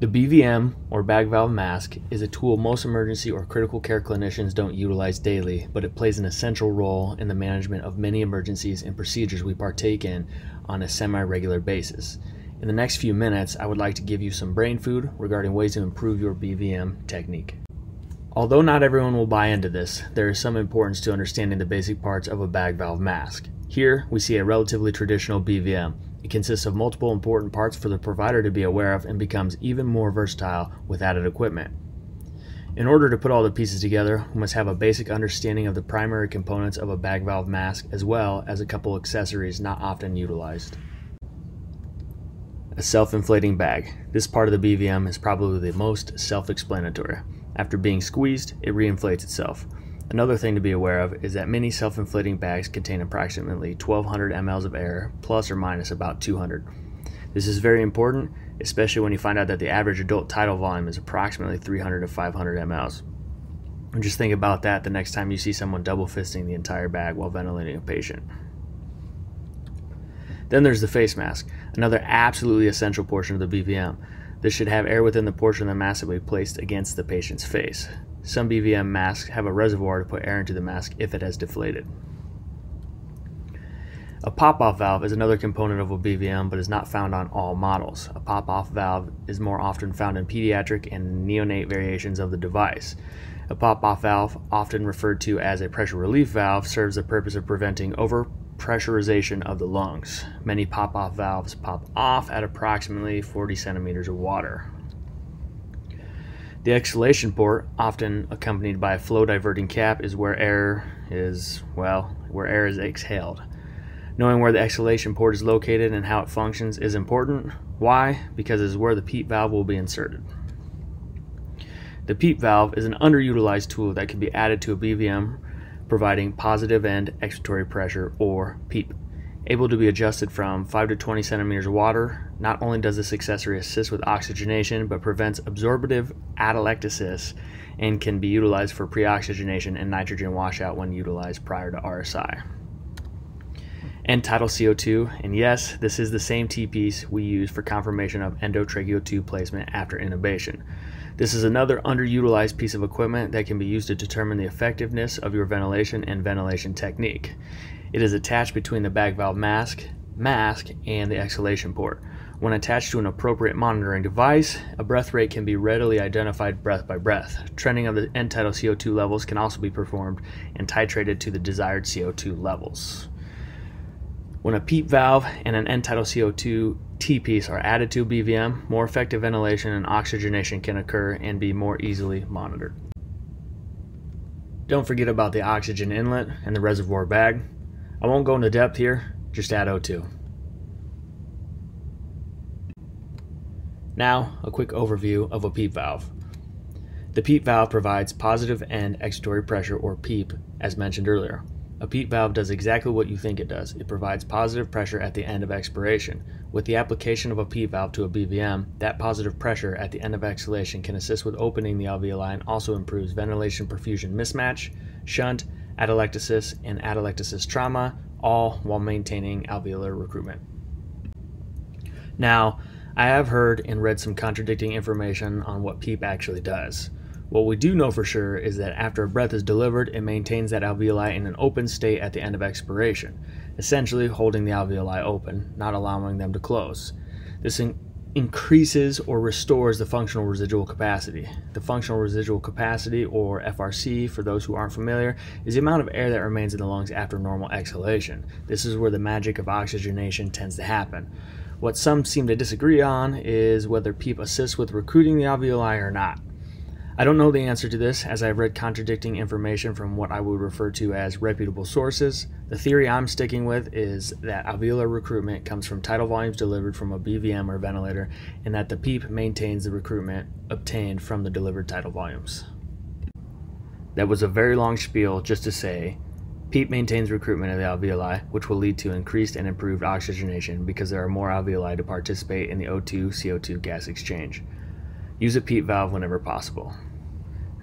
The BVM, or bag valve mask, is a tool most emergency or critical care clinicians don't utilize daily, but it plays an essential role in the management of many emergencies and procedures we partake in on a semi regular basis. In the next few minutes, I would like to give you some brain food regarding ways to improve your BVM technique. Although not everyone will buy into this, there is some importance to understanding the basic parts of a bag valve mask. Here, we see a relatively traditional BVM, it consists of multiple important parts for the provider to be aware of and becomes even more versatile with added equipment. In order to put all the pieces together, we must have a basic understanding of the primary components of a bag valve mask as well as a couple accessories not often utilized. A self-inflating bag. This part of the BVM is probably the most self-explanatory. After being squeezed, it reinflates itself. Another thing to be aware of is that many self-inflating bags contain approximately 1200 mLs of air, plus or minus about 200. This is very important, especially when you find out that the average adult tidal volume is approximately 300 to 500 mLs. And just think about that the next time you see someone double fisting the entire bag while ventilating a patient. Then there's the face mask, another absolutely essential portion of the BVM. This should have air within the portion of the mask that be placed against the patient's face. Some BVM masks have a reservoir to put air into the mask if it has deflated. A pop-off valve is another component of a BVM but is not found on all models. A pop-off valve is more often found in pediatric and neonate variations of the device. A pop-off valve, often referred to as a pressure relief valve, serves the purpose of preventing overpressurization of the lungs. Many pop-off valves pop off at approximately 40 centimeters of water. The exhalation port, often accompanied by a flow diverting cap, is where air is, well, where air is exhaled. Knowing where the exhalation port is located and how it functions is important. Why? Because it is where the PEEP valve will be inserted. The PEEP valve is an underutilized tool that can be added to a BVM providing positive end expiratory pressure or PEEP able to be adjusted from 5 to 20 centimeters of water. Not only does this accessory assist with oxygenation, but prevents absorptive atelectasis and can be utilized for pre-oxygenation and nitrogen washout when utilized prior to RSI. End tidal CO2, and yes, this is the same T-piece we use for confirmation of endotracheal tube placement after intubation. This is another underutilized piece of equipment that can be used to determine the effectiveness of your ventilation and ventilation technique. It is attached between the bag valve mask, mask, and the exhalation port. When attached to an appropriate monitoring device, a breath rate can be readily identified breath by breath. Trending of the end tidal CO2 levels can also be performed and titrated to the desired CO2 levels. When a PEEP valve and an end tidal CO2 T-piece are added to BVM, more effective ventilation and oxygenation can occur and be more easily monitored. Don't forget about the oxygen inlet and the reservoir bag. I won't go into depth here, just add O2. Now, a quick overview of a PEEP valve. The PEEP valve provides positive end expiratory pressure, or PEEP, as mentioned earlier. A PEEP valve does exactly what you think it does. It provides positive pressure at the end of expiration. With the application of a PEEP valve to a BVM, that positive pressure at the end of exhalation can assist with opening the alveoli and also improves ventilation perfusion mismatch, shunt, atelectasis, and atelectasis trauma, all while maintaining alveolar recruitment. Now, I have heard and read some contradicting information on what PEEP actually does. What we do know for sure is that after a breath is delivered, it maintains that alveoli in an open state at the end of expiration, essentially holding the alveoli open, not allowing them to close. This increases or restores the functional residual capacity. The functional residual capacity, or FRC, for those who aren't familiar, is the amount of air that remains in the lungs after normal exhalation. This is where the magic of oxygenation tends to happen. What some seem to disagree on is whether PEEP assists with recruiting the alveoli or not. I don't know the answer to this as I've read contradicting information from what I would refer to as reputable sources. The theory I'm sticking with is that alveolar recruitment comes from tidal volumes delivered from a BVM or ventilator and that the PEEP maintains the recruitment obtained from the delivered tidal volumes. That was a very long spiel just to say PEEP maintains recruitment of the alveoli, which will lead to increased and improved oxygenation because there are more alveoli to participate in the O2 CO2 gas exchange. Use a PEEP valve whenever possible.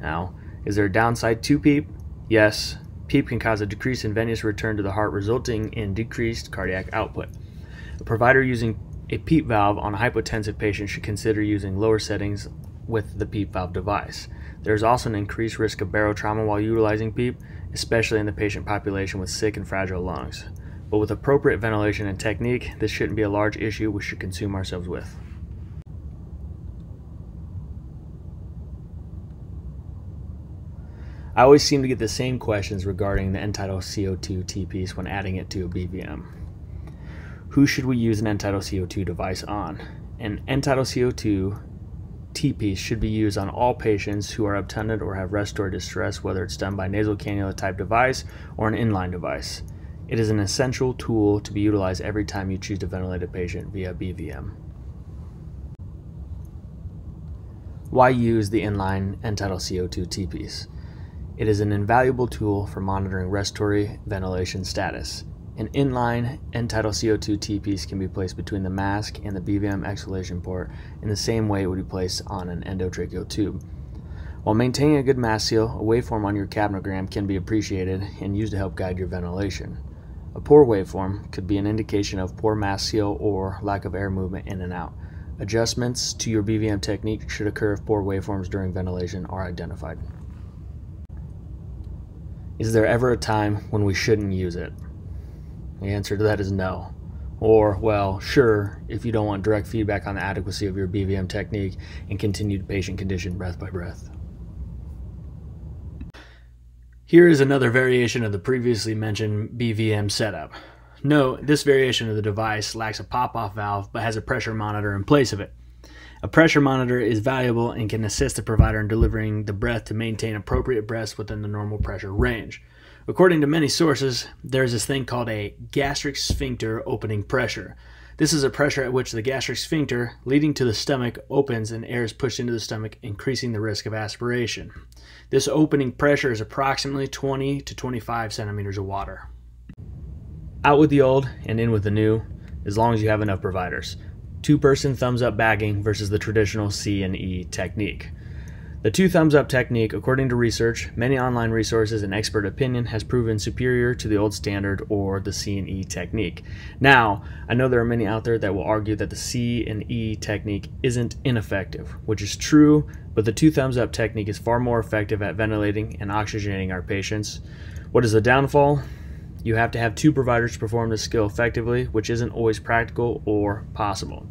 Now, is there a downside to PEEP? Yes, PEEP can cause a decrease in venous return to the heart, resulting in decreased cardiac output. A provider using A PEEP valve on a hypotensive patient should consider using lower settings with the PEEP valve device. There is also an increased risk of barotrauma while utilizing PEEP, especially in the patient population with sick and fragile lungs. But with appropriate ventilation and technique, this shouldn't be a large issue we should consume ourselves with. I always seem to get the same questions regarding the end-tidal CO2 T-piece when adding it to a BVM. Who should we use an end-tidal CO2 device on? An end-tidal CO2 T-piece should be used on all patients who are obtunded or have respiratory distress, whether it's done by nasal cannula type device or an inline device. It is an essential tool to be utilized every time you choose to ventilate a patient via BVM. Why use the inline end-tidal CO2 T-piece? It is an invaluable tool for monitoring respiratory ventilation status. An inline end-tidal CO2 T-piece can be placed between the mask and the BVM exhalation port in the same way it would be placed on an endotracheal tube. While maintaining a good mask seal, a waveform on your capnogram can be appreciated and used to help guide your ventilation. A poor waveform could be an indication of poor mask seal or lack of air movement in and out. Adjustments to your BVM technique should occur if poor waveforms during ventilation are identified. Is there ever a time when we shouldn't use it? The answer to that is no. Or, well, sure, if you don't want direct feedback on the adequacy of your BVM technique and continued patient condition breath by breath. Here is another variation of the previously mentioned BVM setup. Note, this variation of the device lacks a pop-off valve but has a pressure monitor in place of it. A pressure monitor is valuable and can assist the provider in delivering the breath to maintain appropriate breaths within the normal pressure range. According to many sources, there is this thing called a gastric sphincter opening pressure. This is a pressure at which the gastric sphincter leading to the stomach opens and air is pushed into the stomach, increasing the risk of aspiration. This opening pressure is approximately 20 to 25 centimeters of water. Out with the old and in with the new, as long as you have enough providers. Two person thumbs up bagging versus the traditional C and E technique. The two thumbs up technique, according to research, many online resources, and expert opinion, has proven superior to the old standard or the C and E technique. Now, I know there are many out there that will argue that the C and E technique isn't ineffective, which is true, but the two thumbs up technique is far more effective at ventilating and oxygenating our patients. What is the downfall? You have to have two providers to perform this skill effectively, which isn't always practical or possible.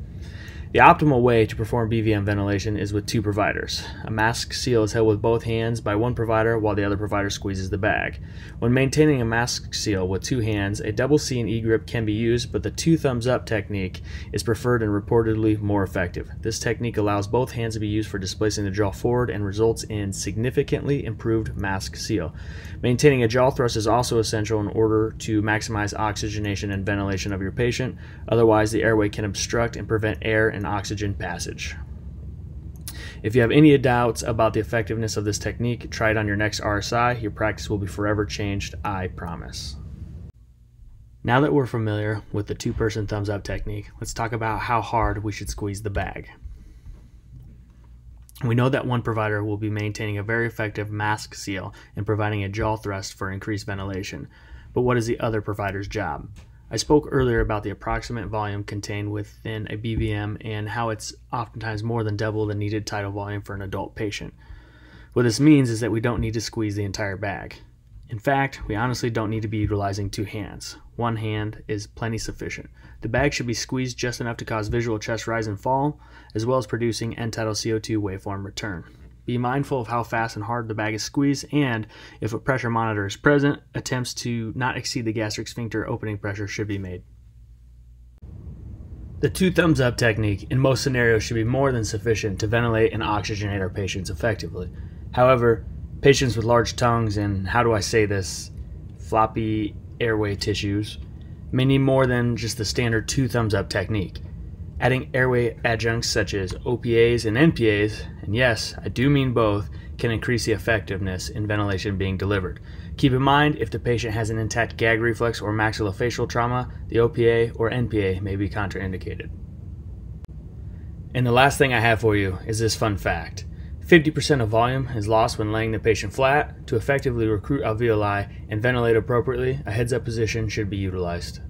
The optimal way to perform BVM ventilation is with two providers. A mask seal is held with both hands by one provider while the other provider squeezes the bag. When maintaining a mask seal with two hands, a double C and E grip can be used, but the two thumbs up technique is preferred and reportedly more effective. This technique allows both hands to be used for displacing the jaw forward and results in significantly improved mask seal. Maintaining a jaw thrust is also essential in order to maximize oxygenation and ventilation of your patient, otherwise the airway can obstruct and prevent air and oxygen passage. If you have any doubts about the effectiveness of this technique, try it on your next RSI. Your practice will be forever changed, I promise. Now that we're familiar with the two person thumbs up technique, let's talk about how hard we should squeeze the bag. We know that one provider will be maintaining a very effective mask seal and providing a jaw thrust for increased ventilation. But what is the other provider's job? I spoke earlier about the approximate volume contained within a BVM and how it's oftentimes more than double the needed tidal volume for an adult patient. What this means is that we don't need to squeeze the entire bag. In fact, we honestly don't need to be utilizing two hands. One hand is plenty sufficient. The bag should be squeezed just enough to cause visual chest rise and fall, as well as producing end-tidal CO2 waveform return. Be mindful of how fast and hard the bag is squeezed, and if a pressure monitor is present, attempts to not exceed the gastric sphincter opening pressure should be made. The two thumbs up technique in most scenarios should be more than sufficient to ventilate and oxygenate our patients effectively. However, patients with large tongues and, how do I say this, floppy airway tissues may need more than just the standard two thumbs up technique. Adding airway adjuncts such as OPAs and NPAs, and yes, I do mean both, can increase the effectiveness in ventilation being delivered. Keep in mind, if the patient has an intact gag reflex or maxillofacial trauma, the OPA or NPA may be contraindicated. And the last thing I have for you is this fun fact. 50% of volume is lost when laying the patient flat. To effectively recruit alveoli and ventilate appropriately, a heads up position should be utilized.